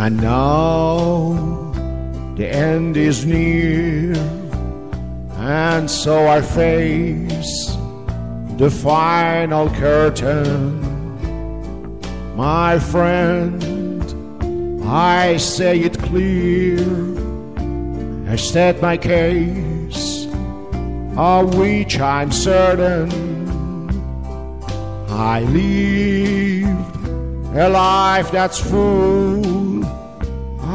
And now the end is near, and so I face the final curtain. My friend, I say it clear, I state my case, of which I'm certain. I lived a life that's full.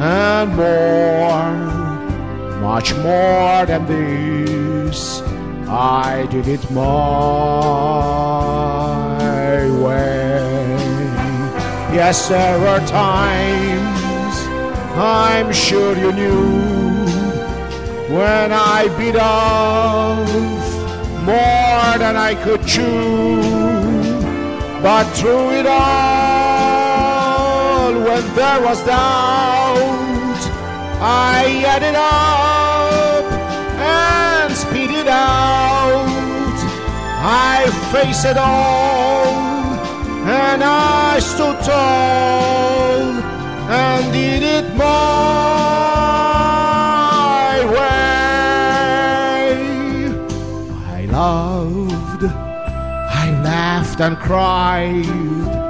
and more, much more than this. I did it my way. Yes, there were times I'm sure you knew when I beat off more than I could chew. But through it all, when there was doubt, I added up and speed it out. I faced it all and I stood tall and did it my way. I loved, I laughed and cried.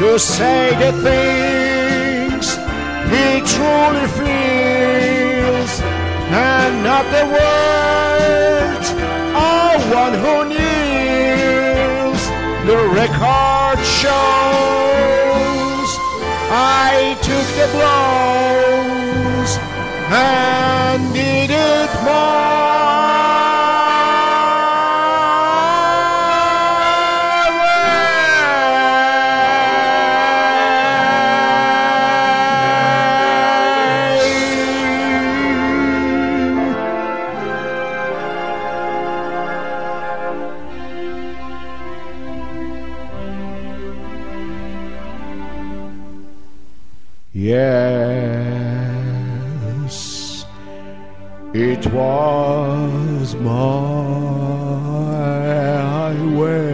to say the things he truly feels, and not the words of one who kneels. The record shows I took the blows and did it Yes, it was my way.